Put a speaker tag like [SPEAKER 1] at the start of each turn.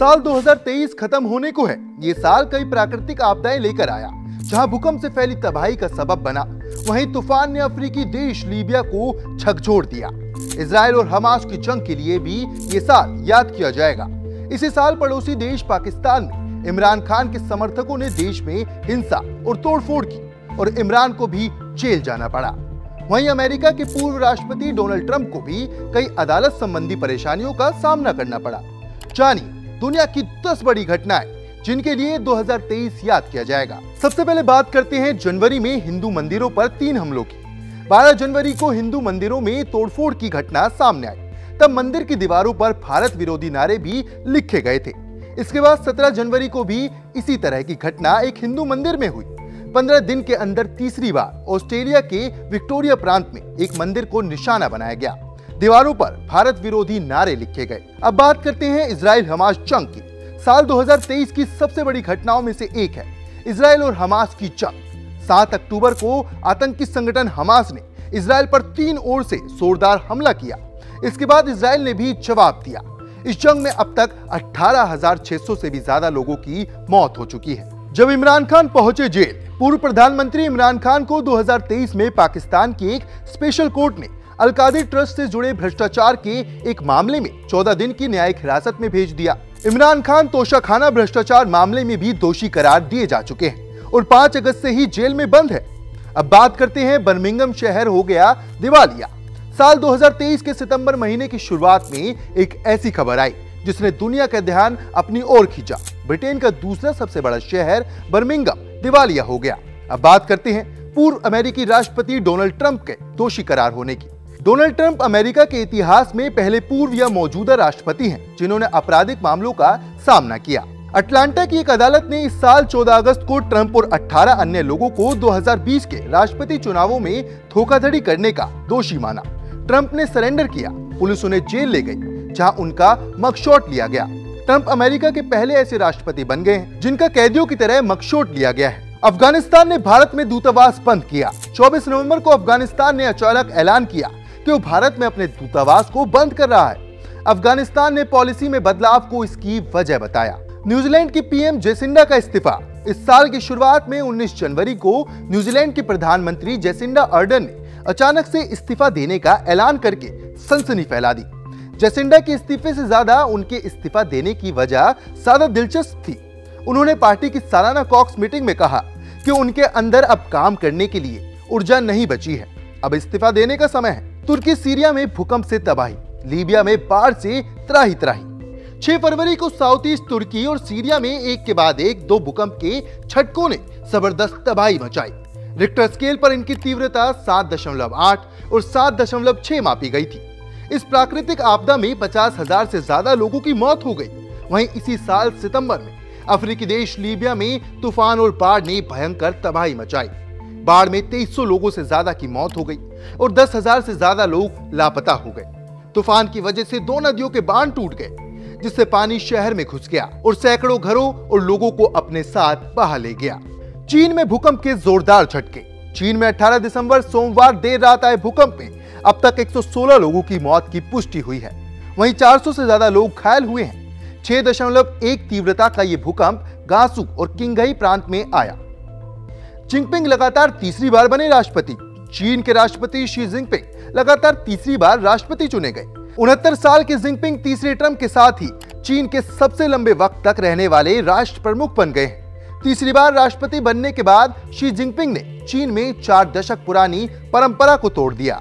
[SPEAKER 1] साल 2023 खत्म होने को है। ये साल कई प्राकृतिक आपदाएँ लेकर आया, जहाँ भूकंप से फैली तबाही का सबब बना। वहीं तूफ़ान ने अफ्रीकी देश लीबिया को झकझोर दिया। इसराइल और हमास की जंग के लिए भी ये साल याद किया जाएगा। इसी साल पड़ोसी देश पाकिस्तान में इमरान खान के समर्थकों ने देश में हिंसा और तोड़फोड़ की और इमरान को भी जेल जाना पड़ा। वहीं अमेरिका के पूर्व राष्ट्रपति डोनाल्ड ट्रंप को भी कई अदालत संबंधी परेशानियों का सामना करना पड़ा। जानी दुनिया की 10 बड़ी घटनाएँ, जिनके लिए 2023 याद किया जाएगा। सबसे पहले बात करते हैं जनवरी में हिंदू मंदिरों पर तीन हमलों की। 12 जनवरी को हिंदू मंदिरों में तोड़फोड़ की घटना सामने आई। तब मंदिर की दीवारों पर भारत विरोधी नारे भी लिखे गए थे। इसके बाद 17 जनवरी को भी इसी तरह की घटना एक हिंदू मंदिर में हुई। पंद्रह दिन के अंदर तीसरी बार ऑस्ट्रेलिया के विक्टोरिया प्रांत में एक मंदिर को निशाना बनाया गया। दीवारों पर भारत विरोधी नारे लिखे गए। अब बात करते हैं इसराइल हमास जंग की। साल 2023 की सबसे बड़ी घटनाओं में से एक है इसराइल और हमास की जंग। 7 अक्टूबर को आतंकी संगठन हमास ने इसराइल पर तीन ओर से जोरदार हमला किया। इसके बाद इसराइल ने भी जवाब दिया। इस जंग में अब तक 18,600 से भी ज़्यादा लोगों की मौत हो चुकी है। जब इमरान खान पहुँचे जेल पूर्व प्रधानमंत्री इमरान खान को 2023 में पाकिस्तान की एक स्पेशल कोर्ट ने अलकादिर ट्रस्ट से जुड़े भ्रष्टाचार के एक मामले में 14 दिन की न्यायिक हिरासत में भेज दिया। इमरान खान तोशाखाना भ्रष्टाचार मामले में भी दोषी करार दिए जा चुके हैं और 5 अगस्त से ही जेल में बंद है। अब बात करते हैं बर्मिंगम शहर हो गया दिवालिया। साल 2023 के सितंबर महीने की शुरुआत में एक ऐसी खबर आई, जिसने दुनिया का ध्यान अपनी ओर खींचा। ब्रिटेन का दूसरा सबसे बड़ा शहर बर्मिंगम, दिवालिया हो गया। अब बात करते हैं पूर्व अमेरिकी राष्ट्रपति डोनाल्ड ट्रंप के दोषी करार होने की। डोनाल्ड ट्रंप अमेरिका के इतिहास में पहले पूर्व या मौजूदा राष्ट्रपति हैं, जिन्होंने आपराधिक मामलों का सामना किया। अटलांटा की एक अदालत ने इस साल 14 अगस्त को ट्रंप और 18 अन्य लोगों को 2020 के राष्ट्रपति चुनावों में धोखाधड़ी करने का दोषी माना। ट्रंप ने सरेंडर किया, पुलिस उन्हें जेल ले गई, जहाँ उनका मगशॉट लिया गया। ट्रंप अमेरिका के पहले ऐसे राष्ट्रपति बन गए हैं, जिनका कैदियों की तरह मगशोट लिया गया है। अफ़गानिस्तान ने भारत में दूतावास बंद किया। 24 नवंबर को अफ़गानिस्तान ने अचानक ऐलान किया कि वो भारत में अपने दूतावास को बंद कर रहा है। अफ़गानिस्तान ने पॉलिसी में बदलाव को इसकी वजह बताया। न्यूजीलैंड की पीएम जेसिंडा का इस्तीफा। इस साल की शुरुआत में 19 जनवरी को न्यूजीलैंड की प्रधानमंत्री जेसिंडा अर्डन ने अचानक से इस्तीफा देने का ऐलान करके सनसनी फैला दी। जेसिंडा के इस्तीफे से ज़्यादा उनके इस्तीफा देने की वजह ज़्यादा दिलचस्प थी। उन्होंने पार्टी की सालाना कॉक्स मीटिंग में कहा कि उनके अंदर अब काम करने के लिए ऊर्जा नहीं बची है। अब इस्तीफा देने का समय है। तुर्की सीरिया में भूकंप से तबाही, लीबिया में बाढ़ से त्राही त्राही। 6 फरवरी को साउथ ईस्ट तुर्की और सीरिया में एक के बाद एक दो भूकंप के छटकों ने ज़बरदस्त तबाही मचाई। रिक्टर स्केल पर इनकी तीव्रता 7.8 और 7.6 मापी गई थी। इस प्राकृतिक आपदा में पचास हज़ार से ज़्यादा लोगों की मौत हो गई। वहीं इसी साल सितंबर में अफ्रीकी देश लीबिया में तूफ़ान और बाढ़ ने भयंकर तबाही मचाई। बाढ़ में 2300 लोगों से ज़्यादा की मौत हो गई और दस हज़ार से ज़्यादा लोग लापता हो गए। तूफ़ान की वजह से दो नदियों के बाँध टूट गए, जिससे पानी शहर में घुस गया और सैकड़ों घरों और लोगों को अपने साथ बहा ले गया। चीन में भूकंप के जोरदार झटके। चीन में 18 दिसंबर सोमवार देर रात आए भूकंप में अब तक 116 लोगों की मौत की पुष्टि हुई है। वहीं 400 से ज़्यादा लोग घायल हुए हैं। छह दशमलव एक तीव्रता का यह भूकंप गासू और किंगई प्रांत में आया। जिनपिंग लगातार तीसरी बार बने राष्ट्रपति। चीन के राष्ट्रपति शी जिनपिंग लगातार तीसरी बार राष्ट्रपति चुने गए। उनहत्तर साल के जिनपिंग तीसरे टर्म के साथ ही चीन के सबसे लंबे वक्त तक रहने वाले राष्ट्र प्रमुख बन गए तीसरी बार राष्ट्रपति बनने के बाद शी जिनपिंग ने चीन में चार दशक पुरानी परंपरा को तोड़ दिया।